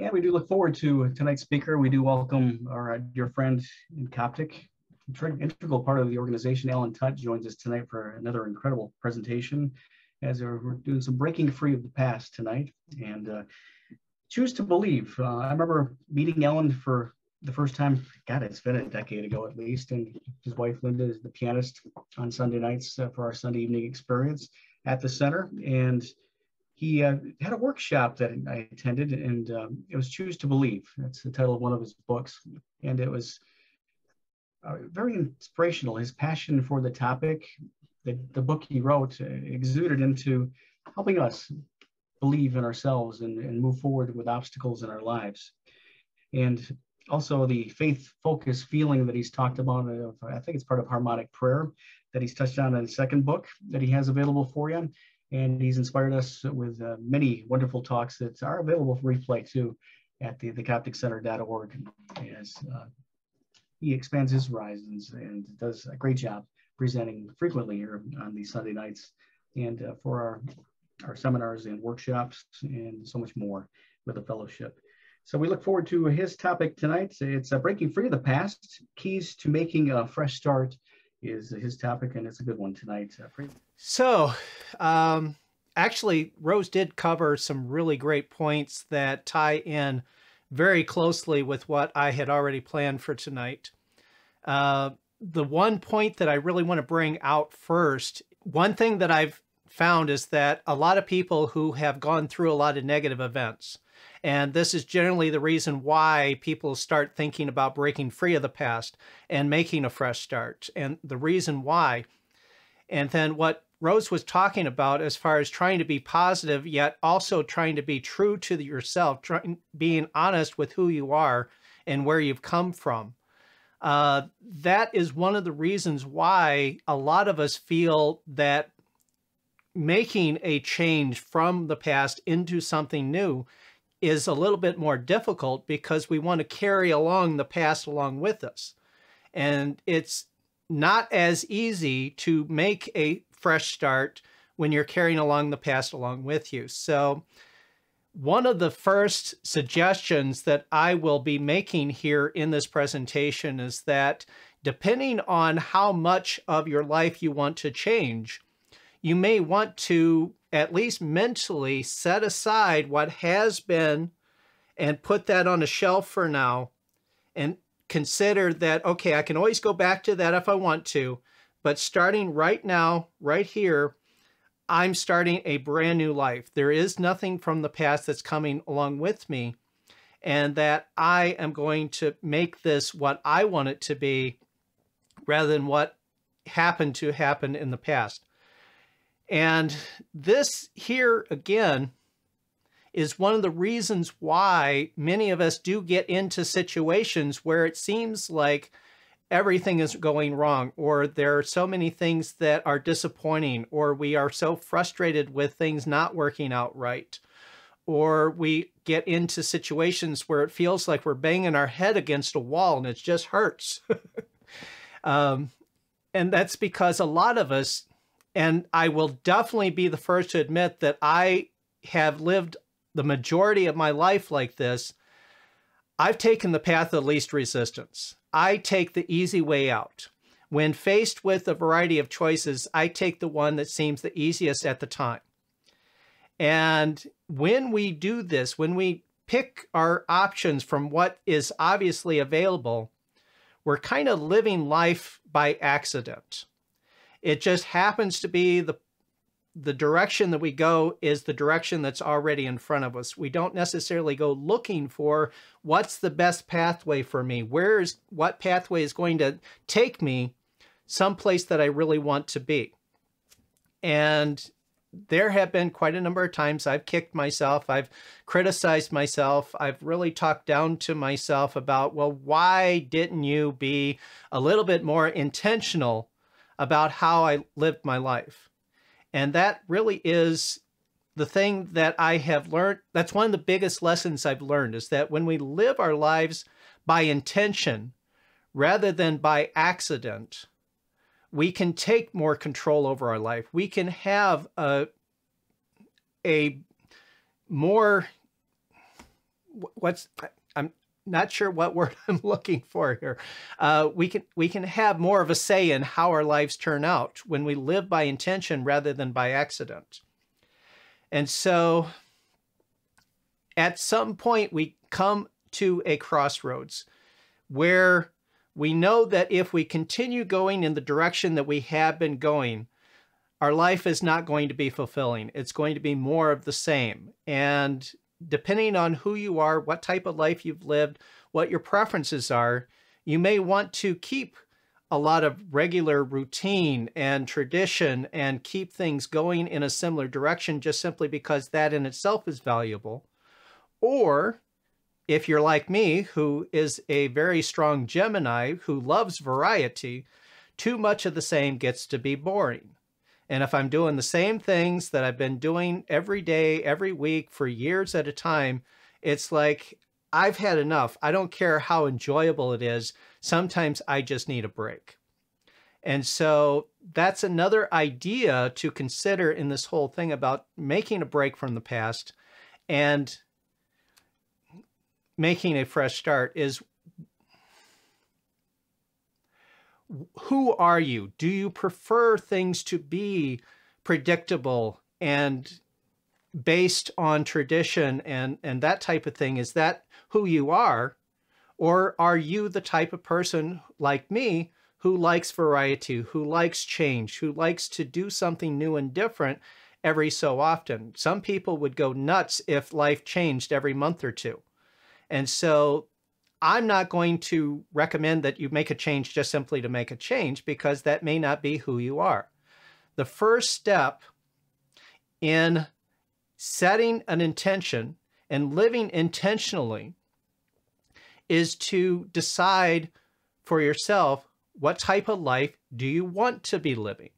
Yeah, we do look forward to tonight's speaker. We do welcome our dear friend in Coptic, integral part of the organization, Alan Tutt, joins us tonight for another incredible presentation as we're doing some breaking free of the past tonight and uh, choose to believe. Uh, I remember meeting Alan for the first time, God, it's been a decade ago at least, and his wife Linda is the pianist on Sunday nights uh, for our Sunday evening experience at the center. And he uh, had a workshop that I attended, and um, it was Choose to Believe. That's the title of one of his books. And it was uh, very inspirational. His passion for the topic, the, the book he wrote, uh, exuded into helping us believe in ourselves and, and move forward with obstacles in our lives. And also the faith focus feeling that he's talked about, uh, I think it's part of harmonic prayer that he's touched on in the second book that he has available for you and he's inspired us with uh, many wonderful talks that are available for replay too at the, thecopticcenter.org as uh, he expands his horizons and does a great job presenting frequently here on these Sunday nights and uh, for our, our seminars and workshops and so much more with the fellowship. So we look forward to his topic tonight. It's uh, Breaking Free of the Past, Keys to Making a Fresh Start is his topic, and it's a good one tonight. So, um, actually, Rose did cover some really great points that tie in very closely with what I had already planned for tonight. Uh, the one point that I really want to bring out first, one thing that I've found is that a lot of people who have gone through a lot of negative events, and this is generally the reason why people start thinking about breaking free of the past and making a fresh start. And the reason why. And then what Rose was talking about as far as trying to be positive, yet also trying to be true to yourself, trying, being honest with who you are and where you've come from. Uh, that is one of the reasons why a lot of us feel that making a change from the past into something new is a little bit more difficult because we want to carry along the past along with us. And it's not as easy to make a fresh start when you're carrying along the past along with you. So one of the first suggestions that I will be making here in this presentation is that depending on how much of your life you want to change, you may want to at least mentally set aside what has been and put that on a shelf for now and consider that, okay, I can always go back to that if I want to, but starting right now, right here, I'm starting a brand new life. There is nothing from the past that's coming along with me, and that I am going to make this what I want it to be rather than what happened to happen in the past. And this here again is one of the reasons why many of us do get into situations where it seems like everything is going wrong or there are so many things that are disappointing or we are so frustrated with things not working out right or we get into situations where it feels like we're banging our head against a wall and it just hurts. um, and that's because a lot of us and I will definitely be the first to admit that I have lived the majority of my life like this. I've taken the path of least resistance. I take the easy way out. When faced with a variety of choices, I take the one that seems the easiest at the time. And when we do this, when we pick our options from what is obviously available, we're kind of living life by accident. It just happens to be the the direction that we go is the direction that's already in front of us. We don't necessarily go looking for what's the best pathway for me. Where's what pathway is going to take me someplace that I really want to be. And there have been quite a number of times I've kicked myself, I've criticized myself, I've really talked down to myself about, well, why didn't you be a little bit more intentional about how I lived my life. And that really is the thing that I have learned. That's one of the biggest lessons I've learned is that when we live our lives by intention rather than by accident, we can take more control over our life. We can have a, a more what's I'm not sure what word I'm looking for here. Uh, we can we can have more of a say in how our lives turn out when we live by intention rather than by accident. And so, at some point, we come to a crossroads where we know that if we continue going in the direction that we have been going, our life is not going to be fulfilling. It's going to be more of the same. And depending on who you are, what type of life you've lived, what your preferences are, you may want to keep a lot of regular routine and tradition and keep things going in a similar direction just simply because that in itself is valuable. Or if you're like me, who is a very strong Gemini who loves variety, too much of the same gets to be boring. And if I'm doing the same things that I've been doing every day, every week for years at a time, it's like I've had enough. I don't care how enjoyable it is. Sometimes I just need a break. And so that's another idea to consider in this whole thing about making a break from the past and making a fresh start is who are you? Do you prefer things to be predictable and based on tradition and, and that type of thing? Is that who you are? Or are you the type of person like me who likes variety, who likes change, who likes to do something new and different every so often? Some people would go nuts if life changed every month or two. And so I'm not going to recommend that you make a change just simply to make a change because that may not be who you are. The first step in setting an intention and living intentionally is to decide for yourself what type of life do you want to be living?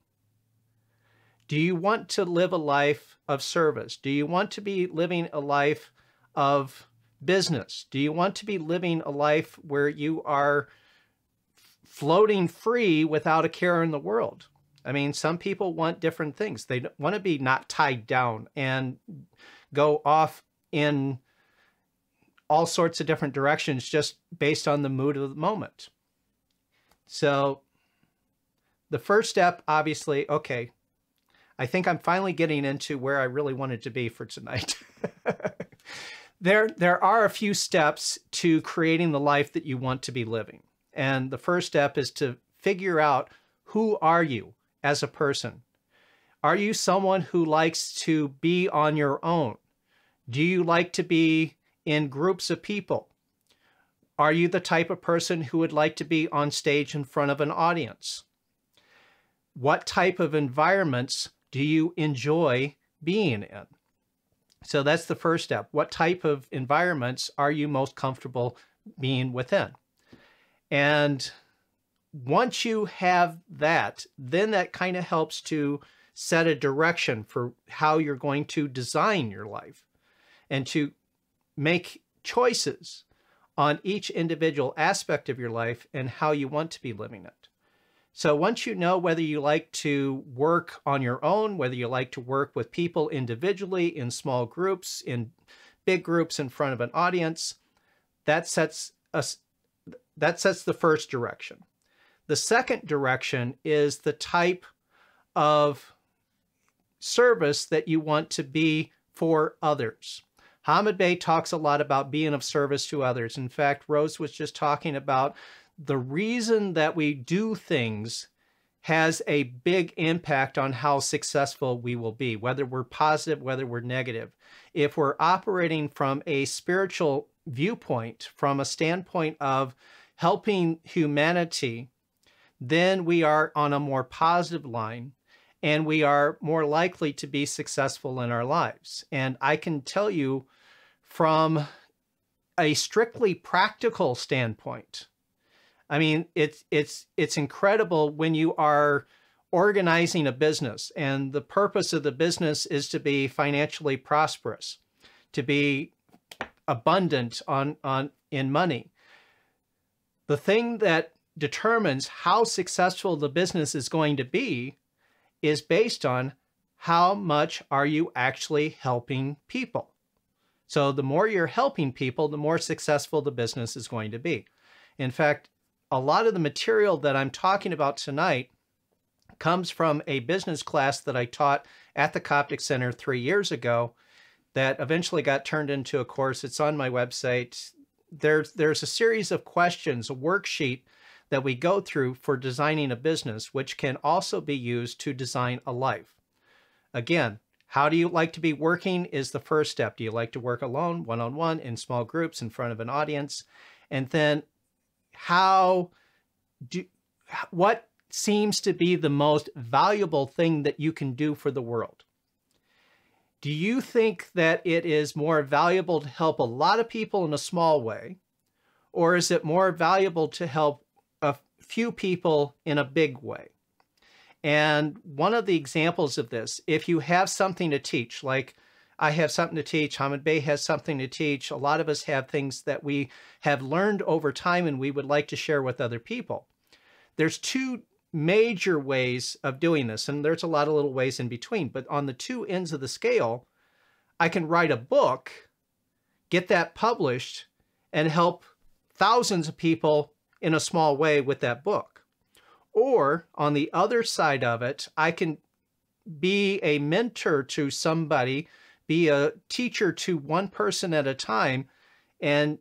Do you want to live a life of service? Do you want to be living a life of business? Do you want to be living a life where you are floating free without a care in the world? I mean, some people want different things. They want to be not tied down and go off in all sorts of different directions just based on the mood of the moment. So the first step, obviously, okay, I think I'm finally getting into where I really wanted to be for tonight. there there are a few steps to creating the life that you want to be living. And the first step is to figure out who are you as a person? Are you someone who likes to be on your own? Do you like to be in groups of people? Are you the type of person who would like to be on stage in front of an audience? What type of environments do you enjoy being in? So that's the first step. What type of environments are you most comfortable being within? And once you have that, then that kind of helps to set a direction for how you're going to design your life and to make choices on each individual aspect of your life and how you want to be living it. So once you know whether you like to work on your own, whether you like to work with people individually, in small groups, in big groups in front of an audience, that sets us that sets the first direction. The second direction is the type of service that you want to be for others. Hamid Bey talks a lot about being of service to others. In fact, Rose was just talking about the reason that we do things has a big impact on how successful we will be, whether we're positive, whether we're negative. If we're operating from a spiritual viewpoint, from a standpoint of helping humanity, then we are on a more positive line and we are more likely to be successful in our lives. And I can tell you from a strictly practical standpoint, I mean, it's it's it's incredible when you are organizing a business and the purpose of the business is to be financially prosperous, to be abundant on on in money. The thing that determines how successful the business is going to be is based on how much are you actually helping people. So the more you're helping people, the more successful the business is going to be. In fact, a lot of the material that I'm talking about tonight comes from a business class that I taught at the Coptic Center three years ago that eventually got turned into a course. It's on my website. There's, there's a series of questions, a worksheet that we go through for designing a business, which can also be used to design a life. Again, how do you like to be working is the first step. Do you like to work alone, one-on-one, in small groups, in front of an audience? And then how do, what seems to be the most valuable thing that you can do for the world? Do you think that it is more valuable to help a lot of people in a small way? Or is it more valuable to help a few people in a big way? And one of the examples of this, if you have something to teach, like I have something to teach, Hamid Bey has something to teach, a lot of us have things that we have learned over time and we would like to share with other people. There's two major ways of doing this, and there's a lot of little ways in between, but on the two ends of the scale, I can write a book, get that published, and help thousands of people in a small way with that book. Or on the other side of it, I can be a mentor to somebody, be a teacher to one person at a time, and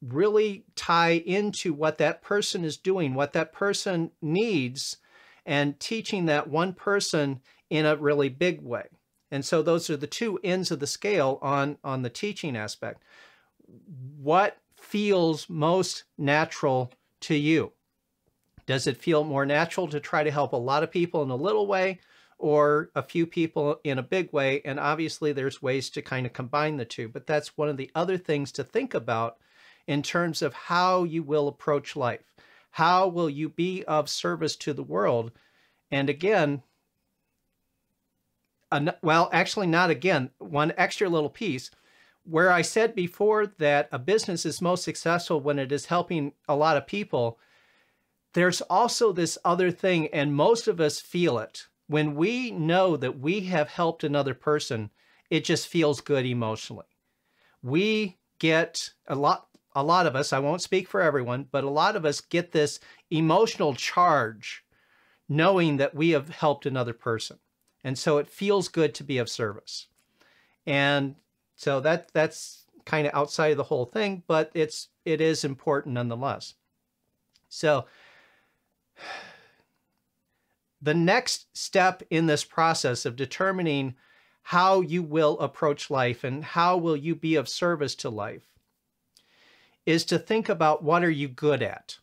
really tie into what that person is doing, what that person needs, and teaching that one person in a really big way. And so those are the two ends of the scale on, on the teaching aspect. What feels most natural to you? Does it feel more natural to try to help a lot of people in a little way or a few people in a big way? And obviously there's ways to kind of combine the two, but that's one of the other things to think about in terms of how you will approach life. How will you be of service to the world? And again, well, actually not again, one extra little piece where I said before that a business is most successful when it is helping a lot of people there's also this other thing, and most of us feel it. When we know that we have helped another person, it just feels good emotionally. We get a lot, a lot of us, I won't speak for everyone, but a lot of us get this emotional charge knowing that we have helped another person. And so it feels good to be of service. And so that that's kind of outside of the whole thing, but it's it is important nonetheless. So the next step in this process of determining how you will approach life and how will you be of service to life is to think about what are you good at.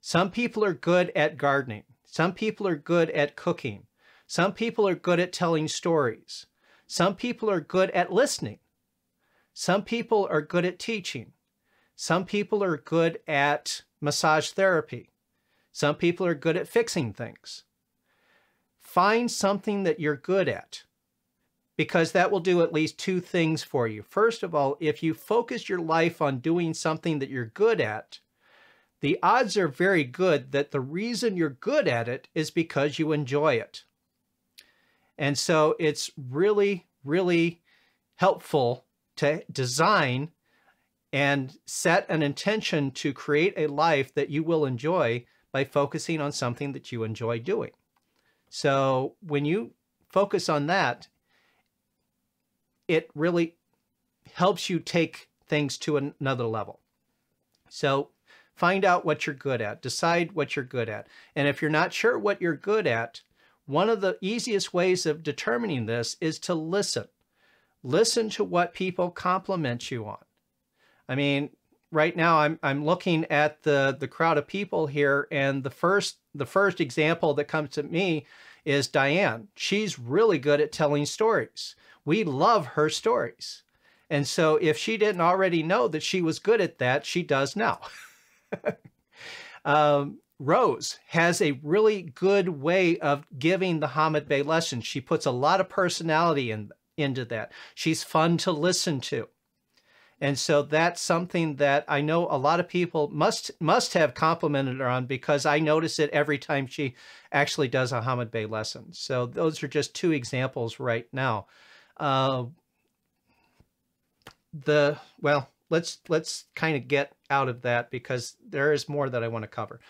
Some people are good at gardening. Some people are good at cooking. Some people are good at telling stories. Some people are good at listening. Some people are good at teaching. Some people are good at massage therapy. Some people are good at fixing things. Find something that you're good at because that will do at least two things for you. First of all, if you focus your life on doing something that you're good at, the odds are very good that the reason you're good at it is because you enjoy it. And so it's really, really helpful to design and set an intention to create a life that you will enjoy by focusing on something that you enjoy doing. So when you focus on that, it really helps you take things to another level. So find out what you're good at, decide what you're good at. And if you're not sure what you're good at, one of the easiest ways of determining this is to listen. Listen to what people compliment you on. I mean, right now I'm I'm looking at the the crowd of people here and the first the first example that comes to me is Diane. She's really good at telling stories. We love her stories. And so if she didn't already know that she was good at that, she does now. um, Rose has a really good way of giving the Hamid Bey lessons. She puts a lot of personality in, into that. She's fun to listen to. And so that's something that I know a lot of people must must have complimented her on because I notice it every time she actually does a Hamid Bey lesson. So those are just two examples right now. Uh, the well, let's let's kind of get out of that because there is more that I want to cover.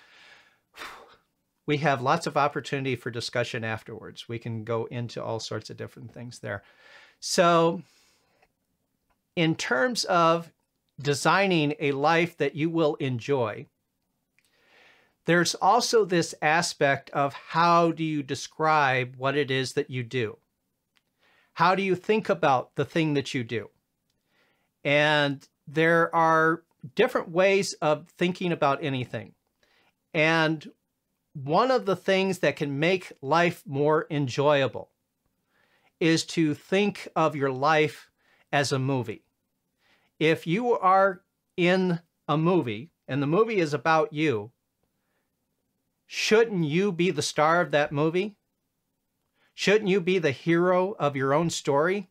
We have lots of opportunity for discussion afterwards. We can go into all sorts of different things there. So, in terms of designing a life that you will enjoy, there's also this aspect of how do you describe what it is that you do? How do you think about the thing that you do? And there are different ways of thinking about anything. And one of the things that can make life more enjoyable is to think of your life as a movie. If you are in a movie and the movie is about you, shouldn't you be the star of that movie? Shouldn't you be the hero of your own story?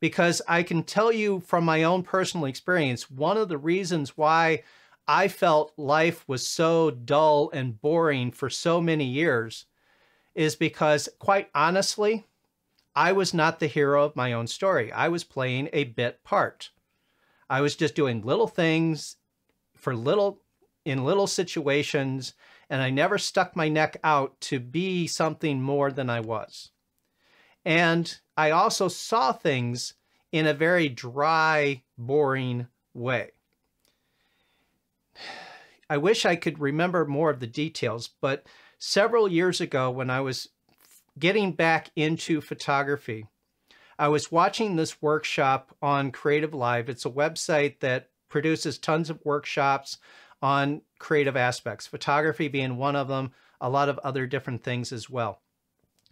Because I can tell you from my own personal experience, one of the reasons why I felt life was so dull and boring for so many years is because, quite honestly, I was not the hero of my own story. I was playing a bit part. I was just doing little things for little in little situations and I never stuck my neck out to be something more than I was. And I also saw things in a very dry, boring way. I wish I could remember more of the details, but several years ago when I was getting back into photography, I was watching this workshop on Creative Live. It's a website that produces tons of workshops on creative aspects, photography being one of them, a lot of other different things as well.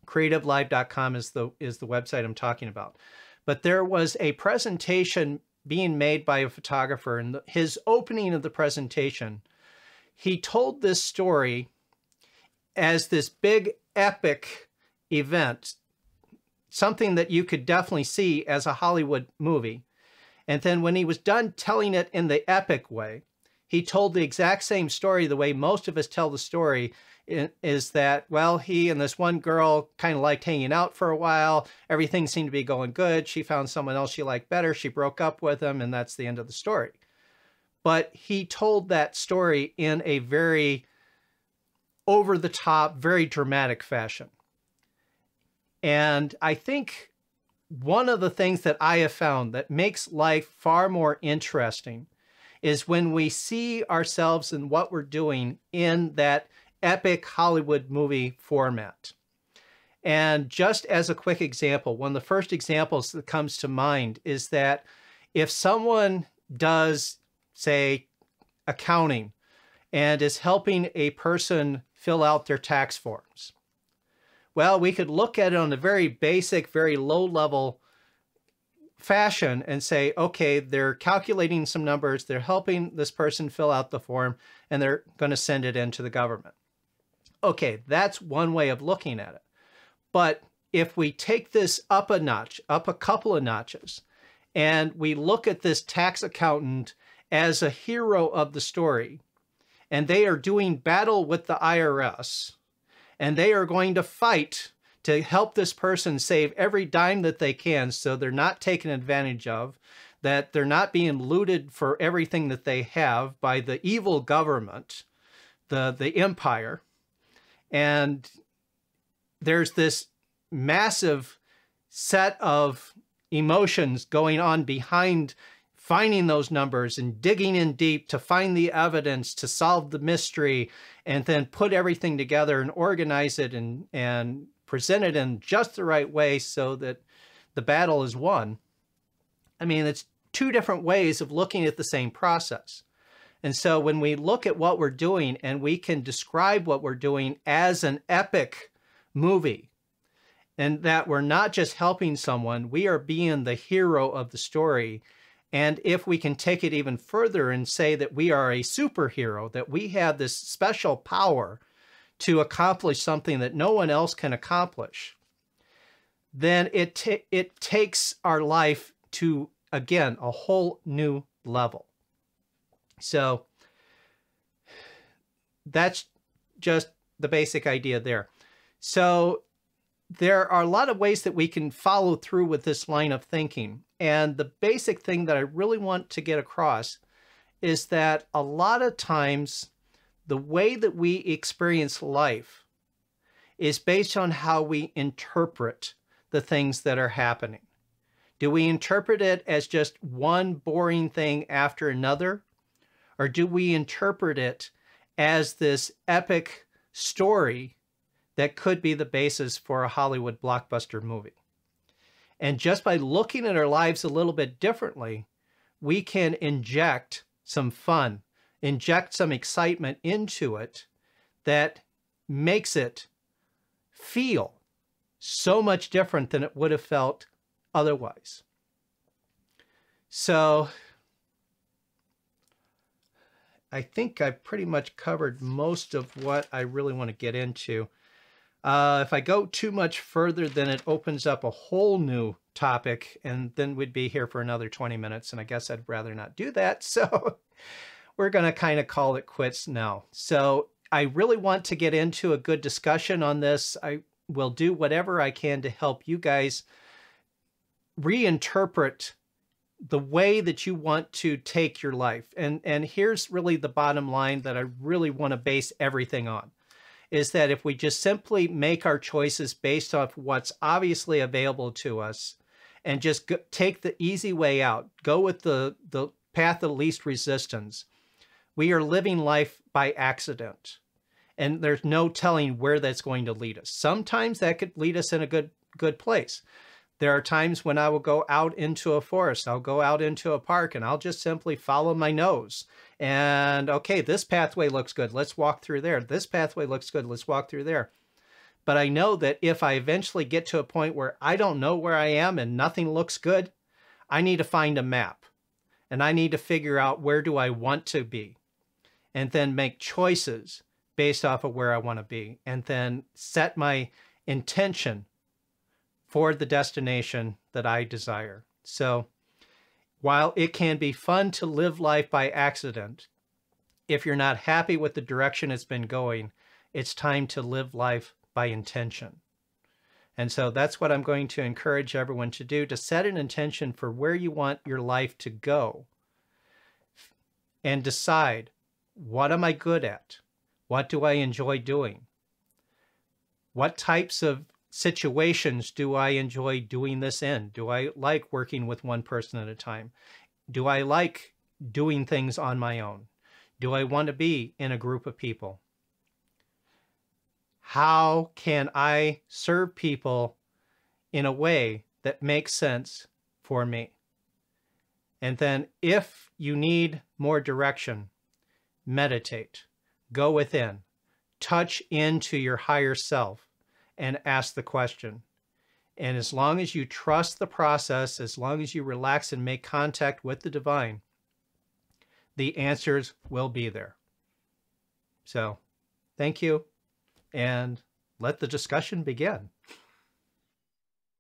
Creativelive.com is the is the website I'm talking about. But there was a presentation being made by a photographer and his opening of the presentation, he told this story as this big epic event, something that you could definitely see as a Hollywood movie. And then when he was done telling it in the epic way, he told the exact same story the way most of us tell the story is that, well, he and this one girl kind of liked hanging out for a while. Everything seemed to be going good. She found someone else she liked better. She broke up with him, and that's the end of the story. But he told that story in a very over the top, very dramatic fashion. And I think one of the things that I have found that makes life far more interesting is when we see ourselves and what we're doing in that epic Hollywood movie format. And just as a quick example, one of the first examples that comes to mind is that if someone does, say, accounting and is helping a person fill out their tax forms, well, we could look at it on a very basic, very low level fashion and say, okay, they're calculating some numbers, they're helping this person fill out the form, and they're going to send it in to the government. Okay, that's one way of looking at it. But if we take this up a notch, up a couple of notches, and we look at this tax accountant as a hero of the story, and they are doing battle with the IRS, and they are going to fight to help this person save every dime that they can so they're not taken advantage of, that they're not being looted for everything that they have by the evil government, the, the empire. And there's this massive set of emotions going on behind finding those numbers and digging in deep to find the evidence to solve the mystery and then put everything together and organize it and and present it in just the right way so that the battle is won. I mean, it's two different ways of looking at the same process. And so when we look at what we're doing and we can describe what we're doing as an epic movie, and that we're not just helping someone, we are being the hero of the story. And if we can take it even further and say that we are a superhero, that we have this special power to accomplish something that no one else can accomplish, then it it takes our life to again a whole new level. So that's just the basic idea there. So there are a lot of ways that we can follow through with this line of thinking. And the basic thing that I really want to get across is that a lot of times the way that we experience life is based on how we interpret the things that are happening. Do we interpret it as just one boring thing after another? Or do we interpret it as this epic story that could be the basis for a Hollywood blockbuster movie? And just by looking at our lives a little bit differently, we can inject some fun, inject some excitement into it that makes it feel so much different than it would have felt otherwise. So I think I've pretty much covered most of what I really want to get into. Uh, if I go too much further, then it opens up a whole new topic, and then we'd be here for another 20 minutes, and I guess I'd rather not do that. So we're going to kind of call it quits now. So I really want to get into a good discussion on this. I will do whatever I can to help you guys reinterpret the way that you want to take your life. And and here's really the bottom line that I really want to base everything on is that if we just simply make our choices based off what's obviously available to us and just go, take the easy way out, go with the the path of least resistance. We are living life by accident. And there's no telling where that's going to lead us. Sometimes that could lead us in a good good place. There are times when I will go out into a forest, I'll go out into a park, and I'll just simply follow my nose. And okay, this pathway looks good. Let's walk through there. This pathway looks good. Let's walk through there. But I know that if I eventually get to a point where I don't know where I am and nothing looks good, I need to find a map and I need to figure out where do I want to be and then make choices based off of where I want to be and then set my intention for the destination that I desire. So while it can be fun to live life by accident, if you're not happy with the direction it's been going, it's time to live life by intention. And so that's what I'm going to encourage everyone to do to set an intention for where you want your life to go and decide what am I good at? What do I enjoy doing? What types of situations do I enjoy doing this in? Do I like working with one person at a time? Do I like doing things on my own? Do I want to be in a group of people? How can I serve people in a way that makes sense for me? And then if you need more direction, meditate, go within, touch into your higher self and ask the question. And as long as you trust the process, as long as you relax and make contact with the divine, the answers will be there. So, thank you, and let the discussion begin.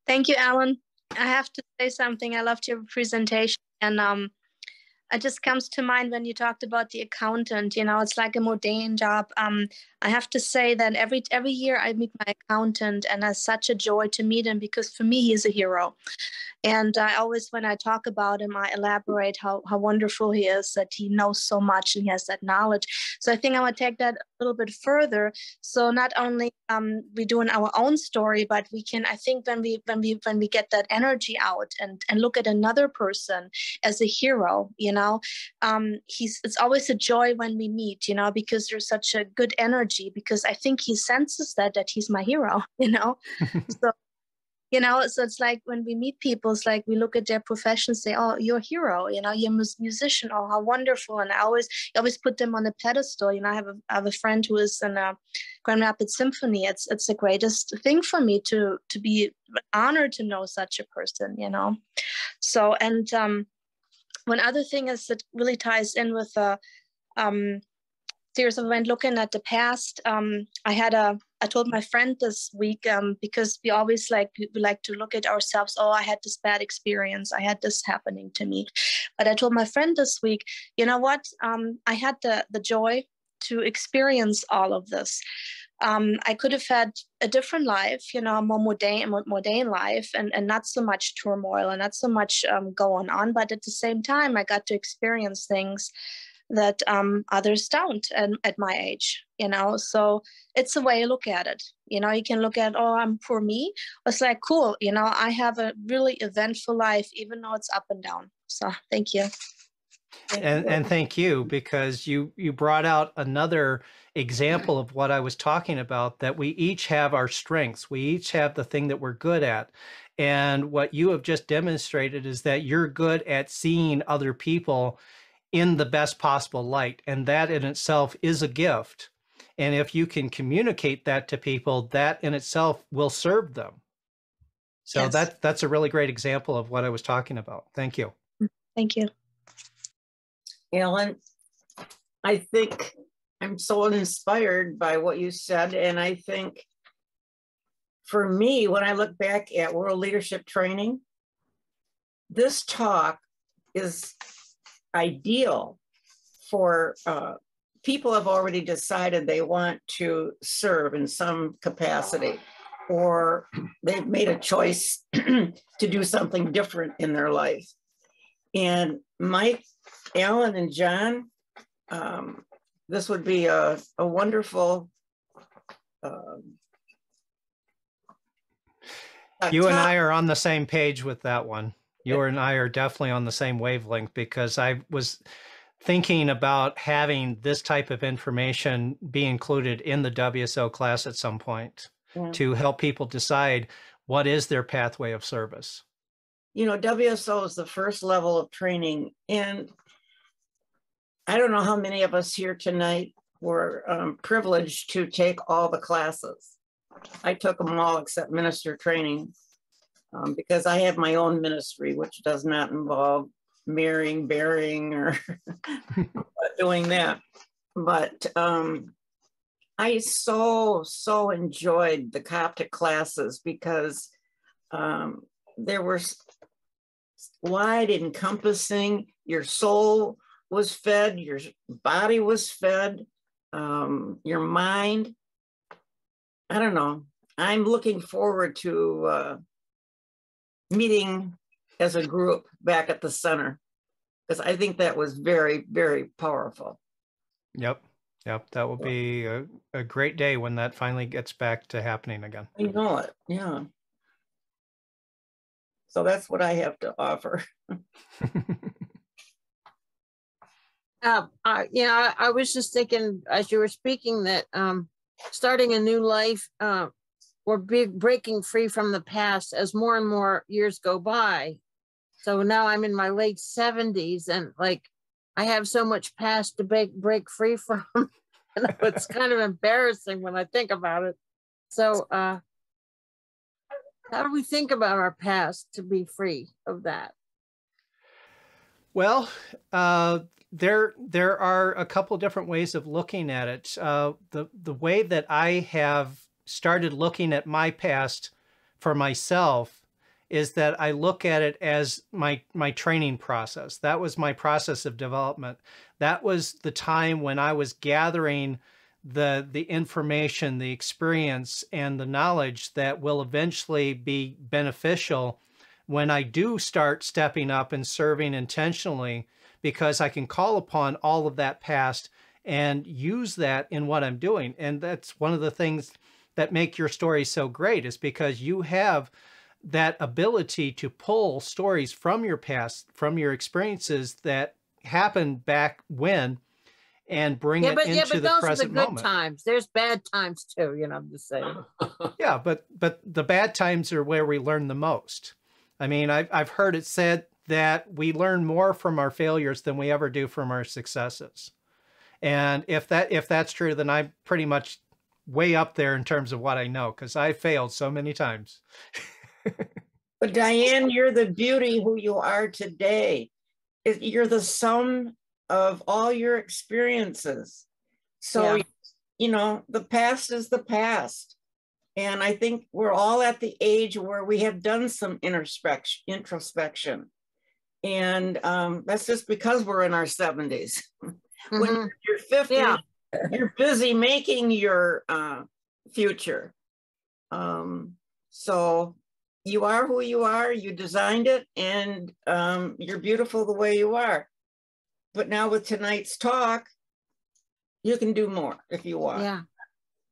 Thank you, Alan. I have to say something. I loved your presentation, and um, it just comes to mind when you talked about the accountant you know it's like a mundane job um, i have to say that every every year i meet my accountant and it's such a joy to meet him because for me he's a hero and I always, when I talk about him, I elaborate how, how wonderful he is, that he knows so much and he has that knowledge. So I think I would take that a little bit further. So not only um, we doing our own story, but we can, I think when we when we when we get that energy out and and look at another person as a hero, you know, um, he's it's always a joy when we meet, you know, because there's such a good energy. Because I think he senses that that he's my hero, you know. so you know so it's like when we meet people it's like we look at their profession say oh you're a hero you know you're a musician oh how wonderful and i always I always put them on a pedestal you know i have a, I have a friend who is in a grand rapids symphony it's it's the greatest thing for me to to be honored to know such a person you know so and um one other thing is that really ties in with uh um series of events looking at the past um i had a I told my friend this week um, because we always like we like to look at ourselves. Oh, I had this bad experience. I had this happening to me. But I told my friend this week, you know what? Um, I had the the joy to experience all of this. Um, I could have had a different life, you know, a more mundane, more mundane life, and, and not so much turmoil and not so much um, going on. But at the same time, I got to experience things that um, others don't and at my age, you know. So it's a way to look at it. You know, you can look at, oh, I'm poor me. It's like, cool, you know, I have a really eventful life, even though it's up and down. So thank you. and and thank you because you you brought out another example of what I was talking about that we each have our strengths. We each have the thing that we're good at. And what you have just demonstrated is that you're good at seeing other people in the best possible light. And that in itself is a gift. And if you can communicate that to people, that in itself will serve them. So yes. that that's a really great example of what I was talking about. Thank you. Mm, thank you. Alan, I think I'm so inspired by what you said. And I think for me, when I look back at world leadership training, this talk is ideal for uh, people have already decided they want to serve in some capacity or they've made a choice to do something different in their life. And Mike, Alan, and John, um, this would be a, a wonderful. Um, you and I are on the same page with that one. You and I are definitely on the same wavelength because I was thinking about having this type of information be included in the WSO class at some point yeah. to help people decide what is their pathway of service. You know, WSO is the first level of training, and I don't know how many of us here tonight were um, privileged to take all the classes. I took them all except minister training um, because I have my own ministry, which does not involve marrying, burying, or doing that. But um, I so, so enjoyed the Coptic classes because um, there were wide encompassing, your soul was fed, your body was fed, um, your mind. I don't know. I'm looking forward to uh, meeting as a group back at the center because I think that was very, very powerful. Yep. Yep. That will be a, a great day when that finally gets back to happening again. I know it. Yeah. So that's what I have to offer. uh, uh, yeah, I, I, was just thinking as you were speaking that um, starting a new life, uh, we're big breaking free from the past as more and more years go by. So now I'm in my late 70s and like I have so much past to break break free from. and it's kind of embarrassing when I think about it. So uh how do we think about our past to be free of that? Well, uh, there there are a couple different ways of looking at it. Uh, the the way that I have started looking at my past for myself is that I look at it as my my training process. That was my process of development. That was the time when I was gathering the the information, the experience and the knowledge that will eventually be beneficial when I do start stepping up and serving intentionally because I can call upon all of that past and use that in what I'm doing. And that's one of the things that make your story so great is because you have that ability to pull stories from your past, from your experiences that happened back when and bring yeah, but, it yeah, but the those present are the good moment. times. There's bad times too, you know, I'm just saying. yeah, but but the bad times are where we learn the most. I mean, I've I've heard it said that we learn more from our failures than we ever do from our successes. And if that if that's true, then I'm pretty much way up there in terms of what I know because I failed so many times. but Diane, you're the beauty who you are today. You're the sum of all your experiences. So, yeah. you know, the past is the past. And I think we're all at the age where we have done some introspection. introspection. And um, that's just because we're in our 70s. Mm-hmm. When you're 50, yeah. you're busy making your uh, future. Um, so you are who you are, you designed it, and um, you're beautiful the way you are. But now with tonight's talk, you can do more if you want. Yeah.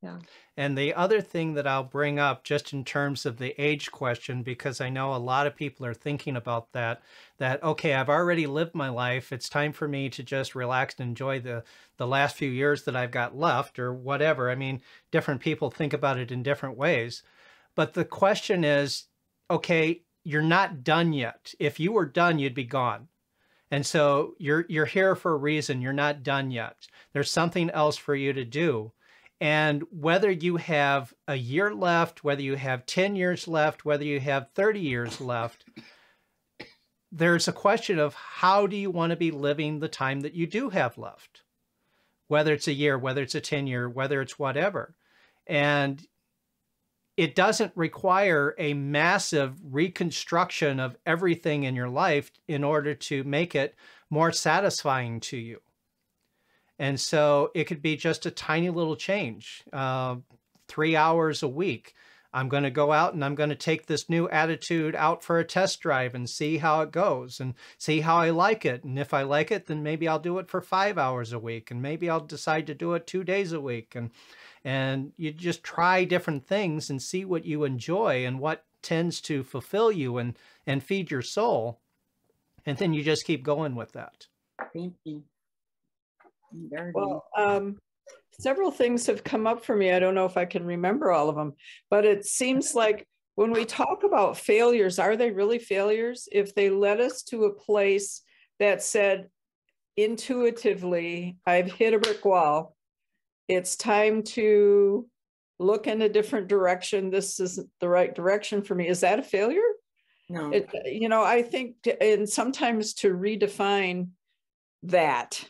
Yeah. And the other thing that I'll bring up just in terms of the age question, because I know a lot of people are thinking about that, that, okay, I've already lived my life. It's time for me to just relax and enjoy the, the last few years that I've got left or whatever. I mean, different people think about it in different ways. But the question is, okay, you're not done yet. If you were done, you'd be gone. And so you're you're here for a reason. You're not done yet. There's something else for you to do. And whether you have a year left, whether you have 10 years left, whether you have 30 years left, there's a question of how do you want to be living the time that you do have left? Whether it's a year, whether it's a 10 year, whether it's whatever. And it doesn't require a massive reconstruction of everything in your life in order to make it more satisfying to you. And so it could be just a tiny little change, uh, three hours a week. I'm going to go out and I'm going to take this new attitude out for a test drive and see how it goes and see how I like it. And if I like it, then maybe I'll do it for five hours a week and maybe I'll decide to do it two days a week. And and you just try different things and see what you enjoy and what tends to fulfill you and and feed your soul and then you just keep going with that Thank you. Well, um, several things have come up for me. I don't know if I can remember all of them, but it seems like when we talk about failures, are they really failures? If they led us to a place that said intuitively, I've hit a brick wall, it's time to look in a different direction. This isn't the right direction for me. Is that a failure? No. It, you know, I think, to, and sometimes to redefine that,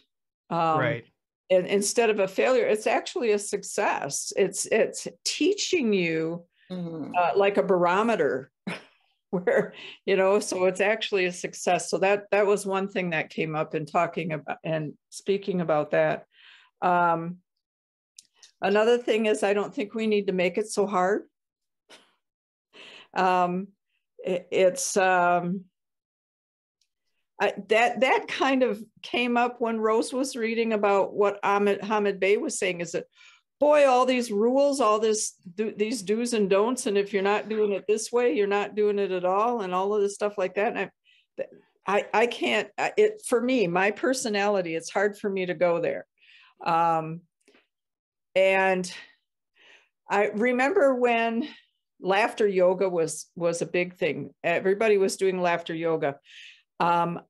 um, right and instead of a failure, it's actually a success. It's it's teaching you Mhm. uh, like a barometer, where you know. So it's actually a success. So that that was one thing that came up in talking about and speaking about that. Um, Another thing is, I don't think we need to make it so hard. Um, it, it's um, I, that that kind of came up when Rose was reading about what Ahmed Hamid Bey was saying. Is that boy, all these rules, all this do, these do's and don'ts, and if you're not doing it this way, you're not doing it at all, and all of this stuff like that. And I, I, I can't. It for me, my personality, it's hard for me to go there. Um, and I remember when laughter yoga was was a big thing. Everybody was doing laughter yoga. Um,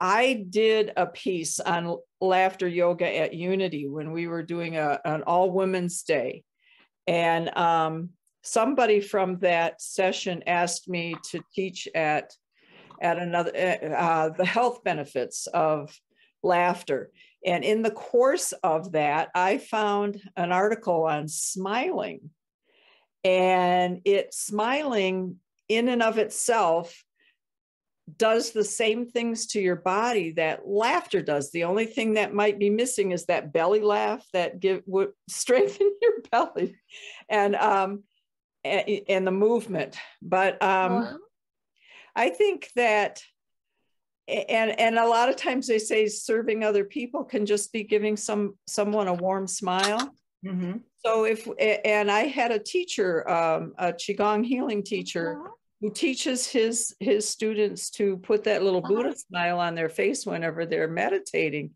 I did a piece on laughter yoga at Unity when we were doing a, an all women's day. And um, somebody from that session asked me to teach at, at another, uh, the health benefits of laughter. And in the course of that, I found an article on smiling. And it smiling in and of itself does the same things to your body that laughter does. The only thing that might be missing is that belly laugh that give would strengthen your belly, and um, and, and the movement. But um, I think that, and and a lot of times they say serving other people can just be giving some someone a warm smile. Mhm. So if and I had a teacher, um, a qigong healing teacher who teaches his his students to put that little uh-huh. Buddha smile on their face whenever they're meditating,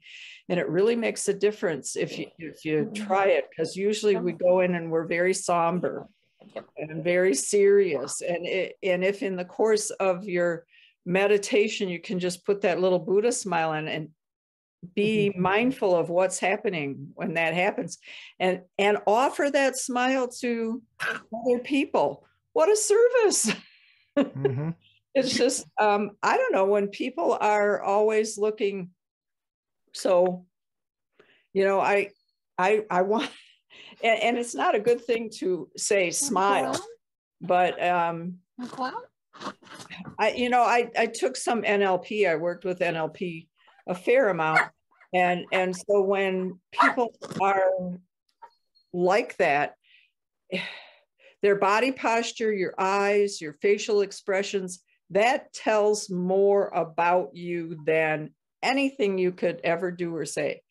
and it really makes a difference if you if you mm-hmm. try it. Because usually we uh-huh. go in and we're very somber and very serious, and it, and if in the course of your meditation you can just put that little Buddha smile on and be mm-hmm. mindful of what's happening when that happens and and offer that smile to other people. What a service Mhm. it's just um i don't know when people are always looking so you know i i i want and, and it's not a good thing to say smile but um i you know i i took some nlp i worked with nlp a fair amount and and so when people are like that their body posture, your eyes, your facial expressions, that tells more about you than anything you could ever do or say.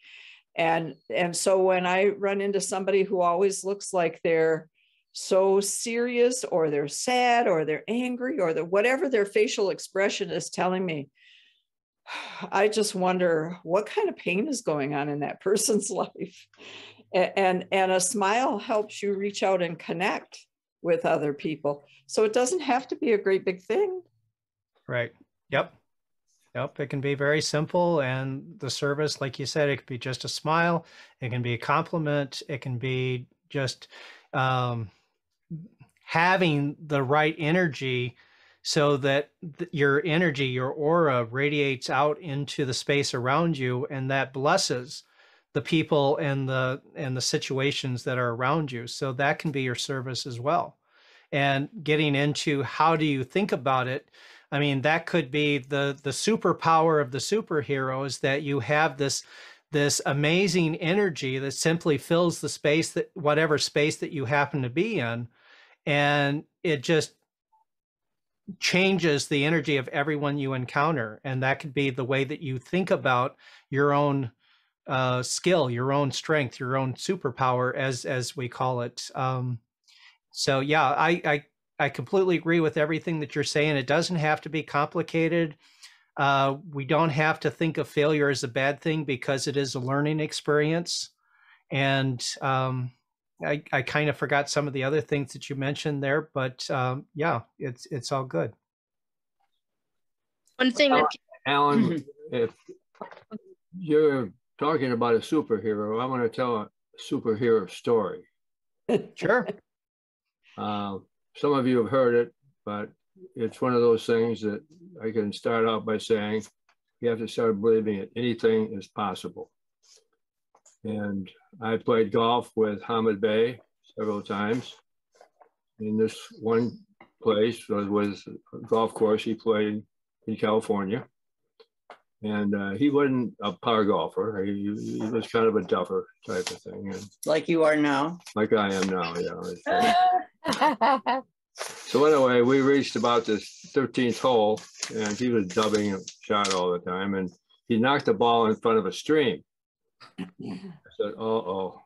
And, and so when I run into somebody who always looks like they're so serious or they're sad or they're angry or the whatever their facial expression is telling me, I just wonder what kind of pain is going on in that person's life. And, and a smile helps you reach out and connect with other people. So it doesn't have to be a great big thing. Right. Yep. Yep. It can be very simple. And the service, like you said, it could be just a smile. It can be a compliment. It can be just um, having the right energy so that th- your energy, your aura radiates out into the space around you and that blesses the people and the and the situations that are around you. So that can be your service as well. And getting into how do you think about it? I mean, that could be the the superpower of the superheroes that you have this this amazing energy that simply fills the space that whatever space that you happen to be in and it just changes the energy of everyone you encounter and that could be the way that you think about your own uh, skill your own strength your own superpower as as we call it um, so yeah I, I i completely agree with everything that you're saying. It doesn't have to be complicated. Uh, we don't have to think of failure as a bad thing because it is a learning experience. And um, I, I kind of forgot some of the other things that you mentioned there, but um, yeah, it's it's all good. One thing that Alan, if you're talking about a superhero, I want to tell a superhero story. Sure. Uh, some of you have heard it, but it's one of those things that I can start out by saying you have to start believing that anything is possible. And I played golf with Hamid Bey several times. In this one place was, was a golf course he played in California. And uh, he wasn't a par golfer. He, he, was kind of a duffer type of thing. And like you are now. Like I am now, yeah. so anyway, we reached about this 13th hole and he was dubbing a shot all the time. And he knocked the ball in front of a stream. I said, "Oh, oh,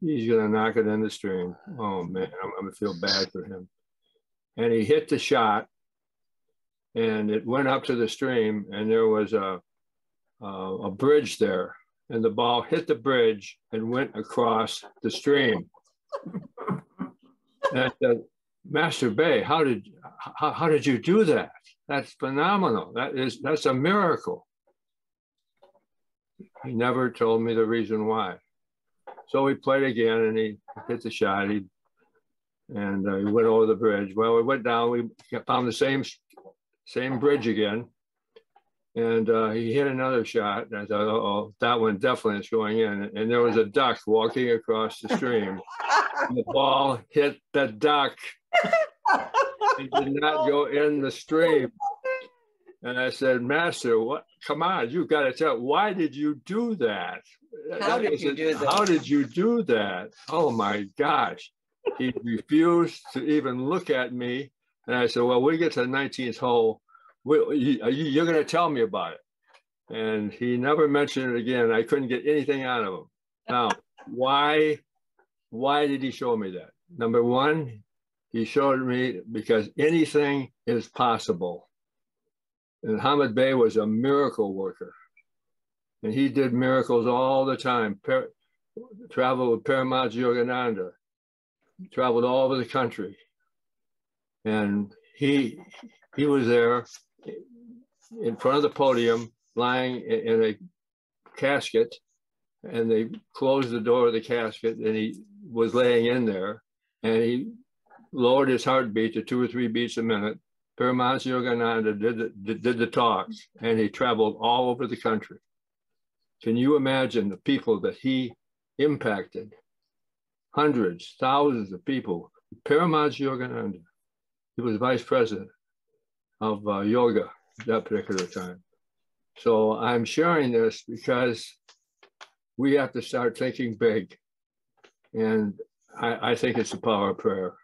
he's gonna knock it in the stream. Oh man, I'm, I'm, gonna feel bad for him." And he hit the shot, and it went up to the stream, and there was a a, a bridge there, and the ball hit the bridge and went across the stream. and I said, Master Bey, how did how, how did you do that? That's phenomenal. That is that's a miracle. He never told me the reason why. So we played again and he hit the shot. He, and uh, he went over the bridge. Well, we went down, we found the same, same bridge again. And uh, he hit another shot. And I thought, oh, that one definitely is going in. And there was a duck walking across the stream. the ball hit the duck. It did not go in the stream. And I said, Master, what? Come on, you got to tell. Why did you do that? How that did you do that? How did you do that? Oh my gosh! He refused to even look at me, and I said, "Well, we get to the 19th hole. You're going to tell me about it." And he never mentioned it again. I couldn't get anything out of him. Now, why? Why did he show me that? Number one, he showed me because anything is possible. And Hamid Bey was a miracle worker. And he did miracles all the time. Per, traveled with Paramahansa Yogananda, traveled all over the country. And he he was there in front of the podium, lying in a casket, and they closed the door of the casket, and he was laying in there, and he lowered his heartbeat to two or three beats a minute, Paramahansa Yogananda did the, did, the talks and he traveled all over the country. Can you imagine the people that he impacted? Hundreds, thousands of people. Paramahansa Yogananda, he was vice president of uh, yoga that particular time. So I'm sharing this because we have to start thinking big. And I, I think it's the power of prayer.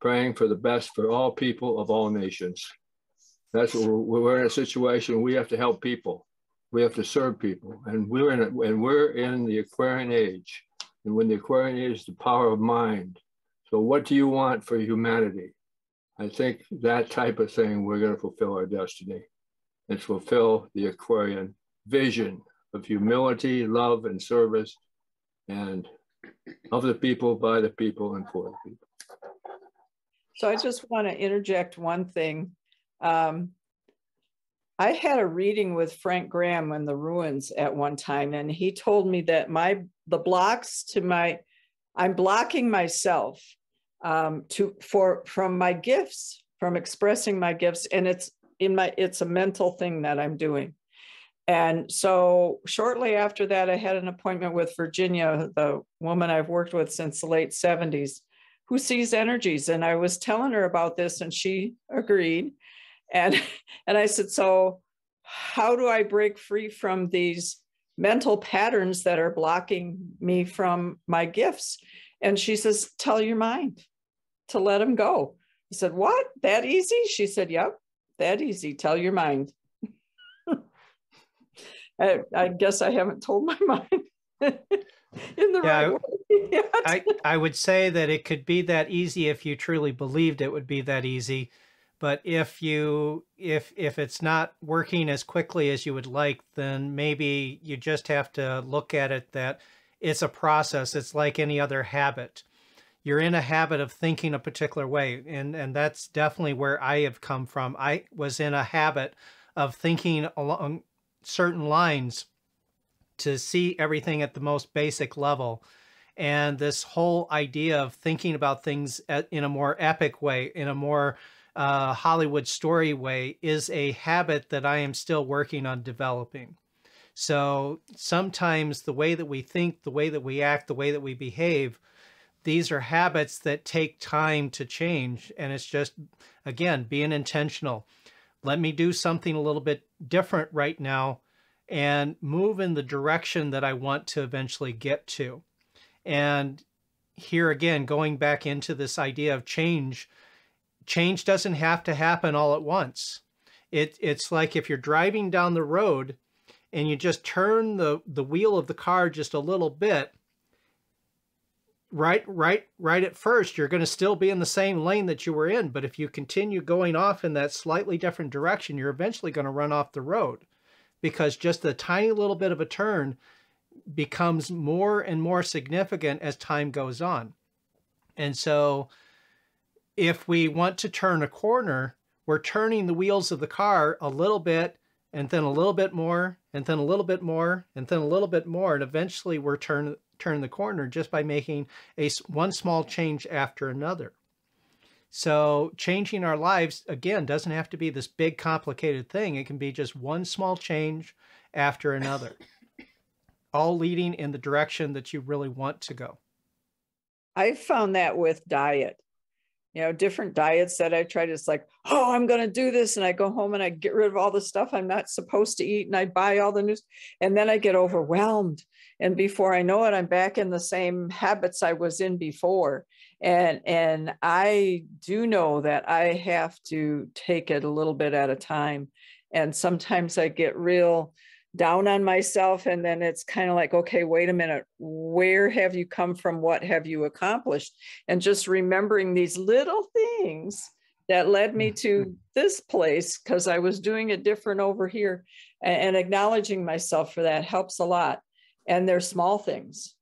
Praying for the best for all people of all nations. That's what we're, in a situation we have to help people. We have to serve people, and we're in a, and we're in the Aquarian age. And when the Aquarian age is the power of mind. So, what do you want for humanity? I think that type of thing we're going to fulfill our destiny and fulfill the Aquarian vision of humility, love, and service, and of the people, by the people, and for the people. So I just want to interject one thing. Um, I had a reading with Frank Graham in the ruins at one time, and he told me that my the blocks to my I'm blocking myself um, to for from my gifts, from expressing my gifts, and it's in my it's a mental thing that I'm doing. And so shortly after that, I had an appointment with Virginia, the woman I've worked with since the late 70s, who sees energies. And I was telling her about this, and she agreed. And, and I said, So, how do I break free from these mental patterns that are blocking me from my gifts? And she says, Tell your mind to let him go. He said, What? That easy? She said, Yep, that easy. Tell your mind. I, I, guess I haven't told my mind in the yeah, right way. Yet. I, I would say that it could be that easy if you truly believed it would be that easy. But if you if if it's not working as quickly as you would like, then maybe you just have to look at it that it's a process. It's like any other habit. You're in a habit of thinking a particular way, and and that's definitely where I have come from. I was in a habit of thinking along certain lines to see everything at the most basic level. And this whole idea of thinking about things at, in a more epic way, in a more uh, Hollywood story way, is a habit that I am still working on developing. So sometimes the way that we think, the way that we act, the way that we behave, these are habits that take time to change. And it's just, again, being intentional let me do something a little bit different right now and move in the direction that I want to eventually get to. And here again, going back into this idea of change, change doesn't have to happen all at once. It, it's like if you're driving down the road and you just turn the, the wheel of the car just a little bit, right right right at first you're going to still be in the same lane that you were in but if you continue going off in that slightly different direction you're eventually going to run off the road. Because just a tiny little bit of a turn becomes more and more significant as time goes on. And so if we want to turn a corner we're turning the wheels of the car a little bit and then a little bit more and then a little bit more and then a little bit more and eventually we're turn turn the corner just by making a one small change after another. So changing our lives, again, doesn't have to be this big complicated thing. It can be just one small change after another, all leading in the direction that you really want to go. I found that with diet you know, different diets that I try to, it's like, oh, I'm going to do this. And I go home and I get rid of all the stuff I'm not supposed to eat and I buy all the news. And then I get overwhelmed. And before I know it, I'm back in the same habits I was in before. And, and I do know that I have to take it a little bit at a time. And sometimes I get real, down on myself and then it's kind of like okay wait a minute where have you come from what have you accomplished and just remembering these little things that led me to mm-hmm. this place because i was doing it different over here and, and acknowledging myself for that helps a lot and they're small things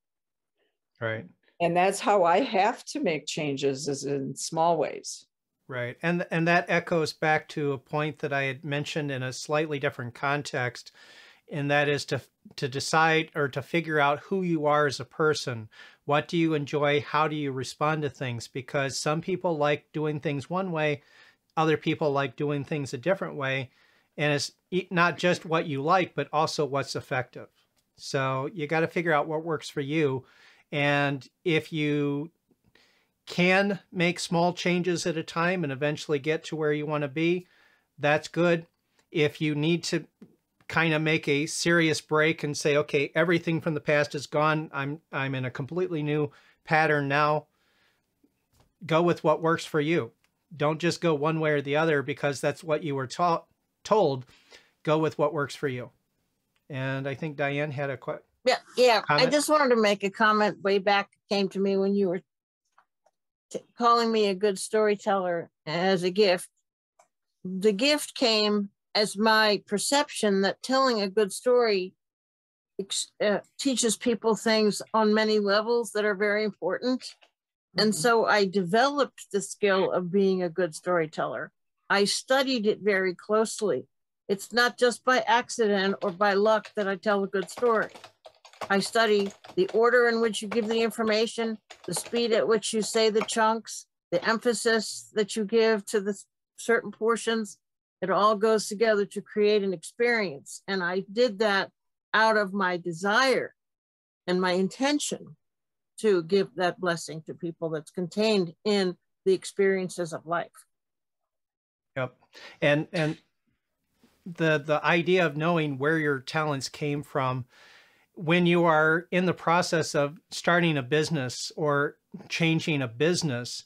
right and that's how i have to make changes is in small ways right and and that echoes back to a point that i had mentioned in a slightly different context and that is to to decide or to figure out who you are as a person. What do you enjoy? How do you respond to things? Because some people like doing things one way, other people like doing things a different way, and it's not just what you like, but also what's effective. So you got to figure out what works for you, and if you can make small changes at a time and eventually get to where you want to be, that's good. If you need to kind of make a serious break and say, okay, everything from the past is gone. I'm I'm in a completely new pattern now, go with what works for you. Don't just go one way or the other because that's what you were taught told. Go with what works for you. And I think Diane had a question. Yeah, yeah. Comment? I just wanted to make a comment way back came to me when you were calling me a good storyteller as a gift. The gift came as my perception that telling a good story uh, teaches people things on many levels that are very important. Mm-hmm. And so I developed the skill of being a good storyteller. I studied it very closely. It's not just by accident or by luck that I tell a good story. I study the order in which you give the information, the speed at which you say the chunks, the emphasis that you give to the certain portions. It all goes together to create an experience. And I did that out of my desire and my intention to give that blessing to people that's contained in the experiences of life. Yep. And and the the idea of knowing where your talents came from when you are in the process of starting a business or changing a business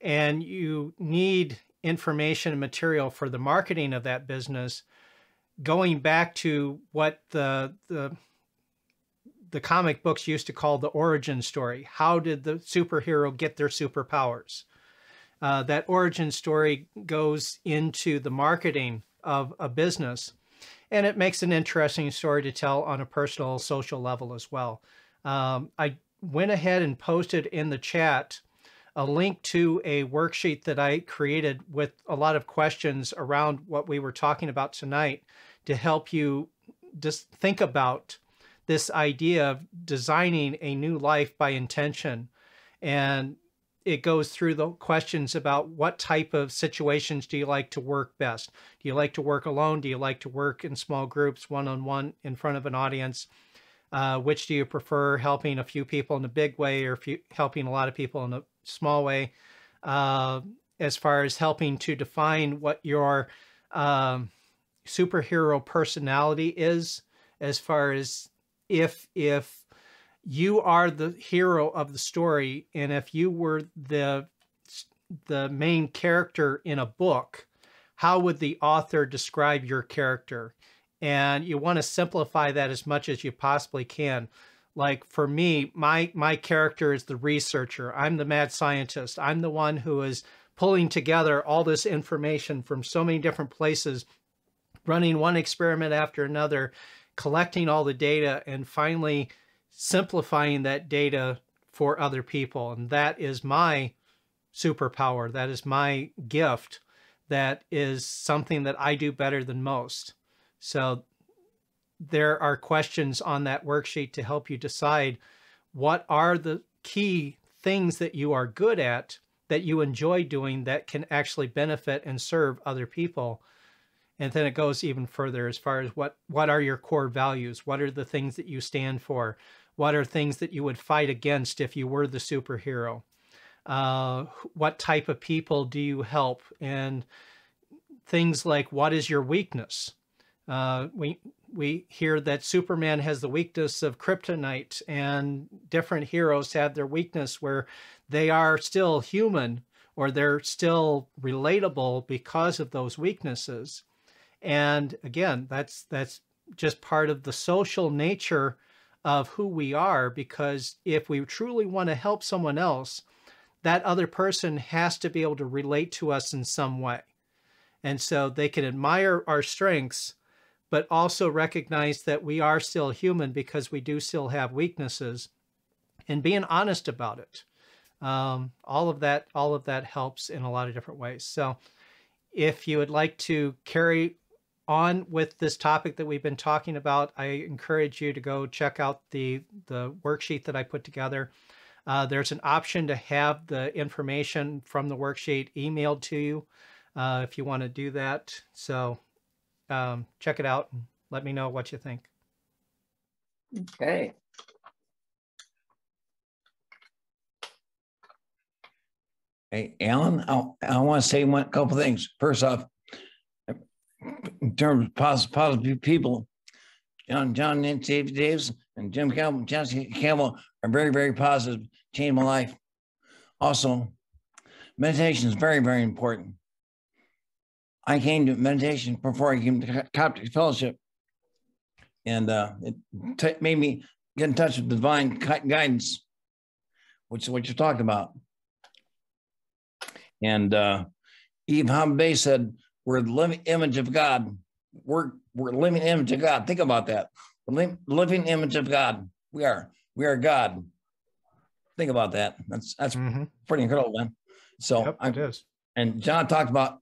and you need information and material for the marketing of that business going back to what the the the comic books used to call the origin story. How did the superhero get their superpowers? Uh, that origin story goes into the marketing of a business and it makes an interesting story to tell on a personal social level as well. Um, I went ahead and posted in the chat a link to a worksheet that I created with a lot of questions around what we were talking about tonight to help you just think about this idea of designing a new life by intention and it goes through the questions about what type of situations do you like to work best? Do you like to work alone? Do you like to work in small groups, one on one, in front of an audience? Uh, which do you prefer, helping a few people in a big way or few, helping a lot of people in a small way? Uh, as far as helping to define what your um, superhero personality is, as far as if if you are the hero of the story and if you were the the main character in a book how would the author describe your character? And you want to simplify that as much as you possibly can. Like for me my my character is the researcher. I'm the mad scientist. I'm the one who is pulling together all this information from so many different places running one experiment after another collecting all the data and finally simplifying that data for other people. And that is my superpower. That is my gift. That is something that I do better than most. So there are questions on that worksheet to help you decide what are the key things that you are good at that you enjoy doing that can actually benefit and serve other people. And then it goes even further as far as what what are your core values? What are the things that you stand for? What are things that you would fight against if you were the superhero? Uh, what type of people do you help? And things like what is your weakness? Uh, we we hear that Superman has the weakness of kryptonite, and different heroes have their weakness where they are still human or they're still relatable because of those weaknesses. And again, that's that's just part of the social nature of who we are because if we truly want to help someone else, that other person has to be able to relate to us in some way. And so they can admire our strengths, but also recognize that we are still human because we do still have weaknesses and being honest about it. Um, all of that, all of that helps in a lot of different ways. So if you would like to carry on with this topic that we've been talking about, I encourage you to go check out the, the worksheet that I put together. Uh, there's an option to have the information from the worksheet emailed to you uh, if you want to do that. So um, check it out and let me know what you think. Okay. Hey, Alan, I, I want to say one couple things. First off, in terms of positive, people, John, John, Nancy Davis, and Jim Campbell, Jesse Campbell are very, very positive, changed my life. Also, meditation is very, very important. I came to meditation before I came to Coptic Fellowship, and uh, it made me get in touch with divine guidance, which is what you're talking about. And uh, Eve Hambay said, "We're the living image of God. We're we're living image of God. Think about that. The living image of God. We are. We are God. Think about that. That's that's mm-hmm. pretty incredible, man. So yep, it is. And John talked about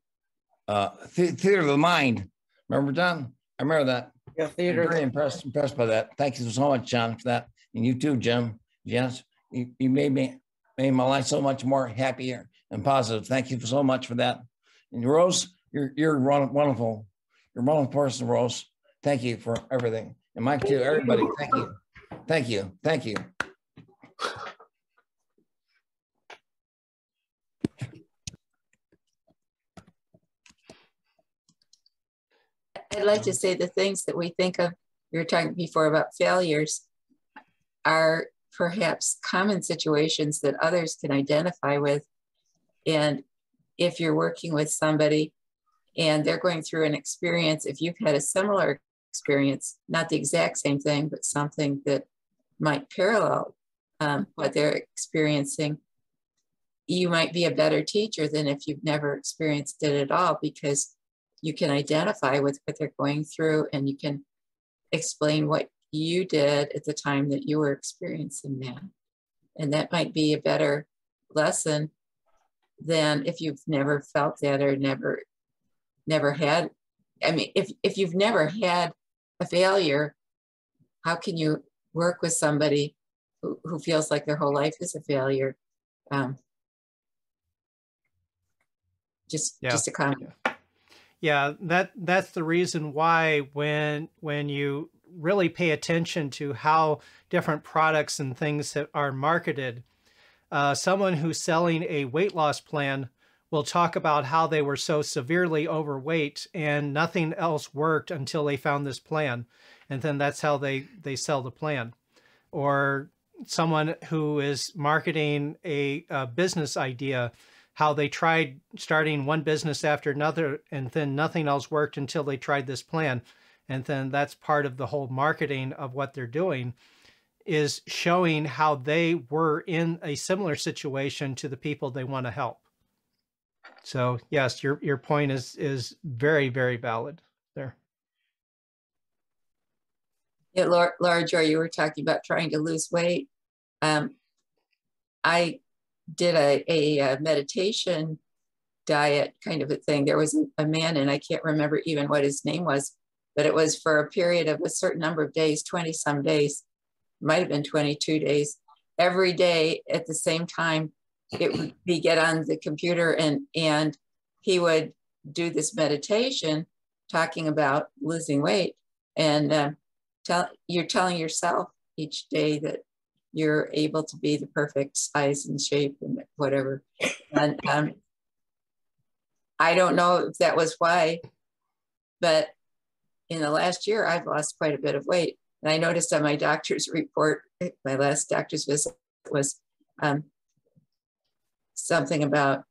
uh, theater of the mind. Remember, John? I remember that. Yeah, theater. I'm very impressed impressed by that. Thank you so much, John, for that. And you too, Jim. Yes, you, you made me made my life so much more happier and positive. Thank you so much for that. And Rose, you're you're wonderful. You're wonderful person, Rose. Thank you for everything. And Mike too, everybody. Thank you. Thank you. Thank you. I'd like to say the things that we think of, you were talking before about failures, are perhaps common situations that others can identify with. And if you're working with somebody and they're going through an experience, if you've had a similar experience, not the exact same thing, but something that might parallel um, what they're experiencing, you might be a better teacher than if you've never experienced it at all because you can identify with what they're going through and you can explain what you did at the time that you were experiencing that. And that might be a better lesson than if you've never felt that or never never had I mean if if you've never had a failure, how can you work with somebody who, who feels like their whole life is a failure? Um, just yeah. just a comment. Yeah. Yeah, that that's the reason why when when you really pay attention to how different products and things that are marketed, uh, someone who's selling a weight loss plan will talk about how they were so severely overweight and nothing else worked until they found this plan, and then that's how they they sell the plan, or someone who is marketing a, a business idea how they tried starting one business after another and then nothing else worked until they tried this plan. And then that's part of the whole marketing of what they're doing is showing how they were in a similar situation to the people they want to help. So yes, your your point is is very very valid there. Yeah, Laura, Laura Joy, you were talking about trying to lose weight. Um, I did a, a, a, meditation diet kind of a thing. There was a man, and I can't remember even what his name was, but it was for a period of a certain number of days 20 some days, might have been 22 days. Every day at the same time, it would be get on the computer and, and he would do this meditation talking about losing weight. And uh, tell, you're telling yourself each day that you're able to be the perfect size and shape and whatever. And um, I don't know if that was why, but in the last year, I've lost quite a bit of weight. And I noticed on my doctor's report, my last doctor's visit was um, something about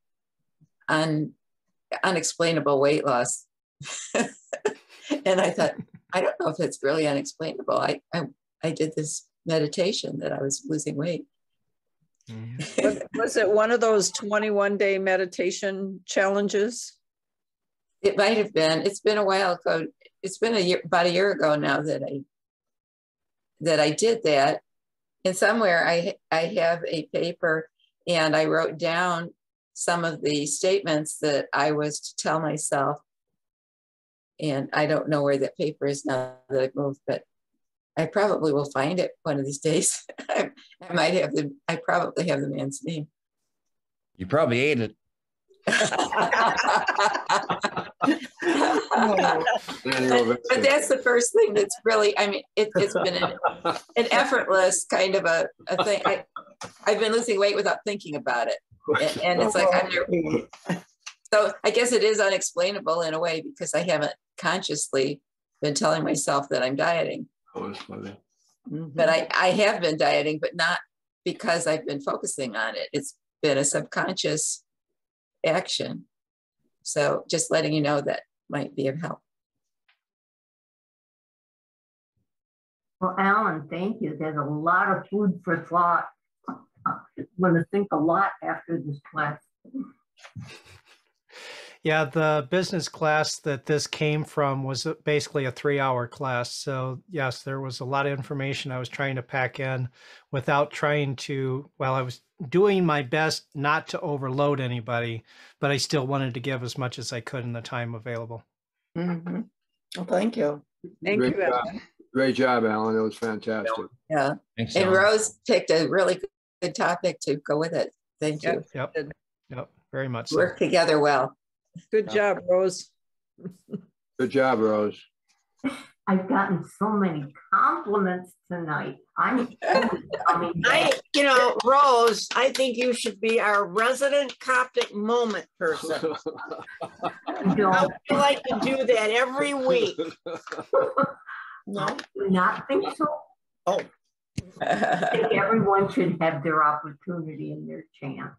un, unexplainable weight loss. and I thought, I don't know if it's really unexplainable. I, I, I did this meditation that I was losing weight. Mm-hmm. was, was it one of those 21 day meditation challenges? It might have been. It's been a while ago. It's been a year, about a year ago now that I that I did that. And somewhere I I have a paper and I wrote down some of the statements that I was to tell myself. And I don't know where that paper is now that I've moved, but I probably will find it one of these days. I, I, might have the, I probably have the man's name. You probably ate it. but, but, that's the first thing that's really, I mean, it, has been an, an, effortless kind of a, a thing. I, I've been losing weight without thinking about it. And, and it's like, I'm never, so I guess it is unexplainable in a way because I haven't consciously been telling myself that I'm dieting oh, That funny. Mm-hmm. But I, I have been dieting, but not because I've been focusing on it. It's been a subconscious action. So just letting you know that might be of help. Well, Alan, thank you. There's a lot of food for thought. I'm going to think a lot after this class. Yeah, the business class that this came from was basically a three hour class. So, yes, there was a lot of information I was trying to pack in without trying to, well, I was doing my best not to overload anybody, but I still wanted to give as much as I could in the time available. Mhm. Well, thank you. Thank Great you. job. Ellen. Great job, Alan. It was fantastic. Yeah. Thanks, And Alan. Rose picked a really good topic to go with it. Thank you. Yep. Good. Yep. Very much so. Work together well. Good job, Rose. Good job, Rose. I've gotten so many compliments tonight. I'm coming I, you know, Rose, I think you should be our resident Coptic moment person. I Don't, would like to do that every week. No? do not think so. Oh, I think everyone should have their opportunity and their chance.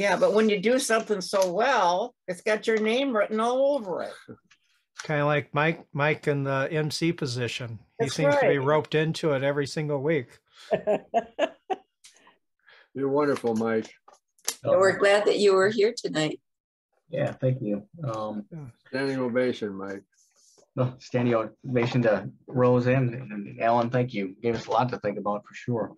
Yeah, but when you do something so well, it's got your name written all over it. Kind of like Mike, Mike in the MC position. He That's seems to be roped into it every single week. You're wonderful, Mike. And We're glad that you were here tonight. Yeah, thank you. Um, Standing ovation, Mike. no, standing ovation to Rose and, and Alan. Thank you. Gave us a lot to think about for sure.